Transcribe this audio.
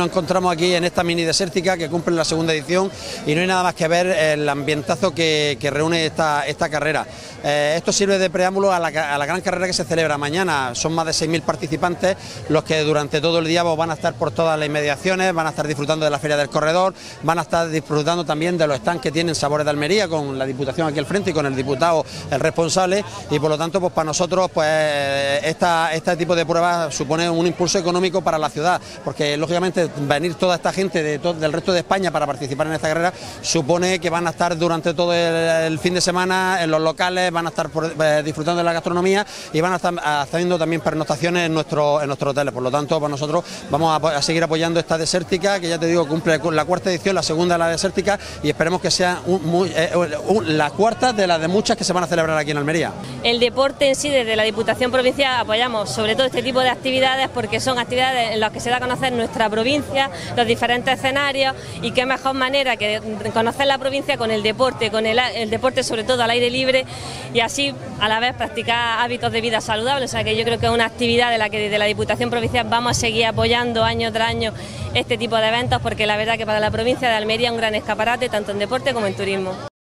Nos encontramos aquí en esta mini desértica que cumple la segunda edición y no hay nada más que ver el ambientazo que, reúne esta, carrera. Eh, esto sirve de preámbulo a la, gran carrera que se celebra mañana. Son más de 6.000 participantes los que durante todo el día pues, van a estar por todas las inmediaciones, van a estar disfrutando de la Feria del Corredor, van a estar disfrutando también de los stands que tienen Sabores de Almería con la Diputación aquí al frente y con el diputado, el responsable y por lo tanto pues para nosotros pues este tipo de pruebas supone un impulso económico para la ciudad porque lógicamente venir toda esta gente de del resto de España para participar en esta carrera supone que van a estar durante todo el, fin de semana en los locales, van a estar eh, disfrutando de la gastronomía y van a estar haciendo también pernoctaciones en nuestro en nuestros hoteles. Por lo tanto, para nosotros vamos a, seguir apoyando esta desértica, que ya te digo, cumple la cuarta edición, la segunda de la desértica, y esperemos que sea eh, la cuarta de las de muchas que se van a celebrar aquí en Almería. El deporte en sí, desde la Diputación Provincial, apoyamos sobre todo este tipo de actividades porque son actividades en las que se da a conocer nuestra provincia los diferentes escenarios y qué mejor manera que conocer la provincia con el deporte, con el, deporte sobre todo al aire libre y así a la vez practicar hábitos de vida saludables. O sea que yo creo que es una actividad de la que desde la Diputación Provincial vamos a seguir apoyando año tras año este tipo de eventos porque la verdad que para la provincia de Almería es un gran escaparate tanto en deporte como en turismo.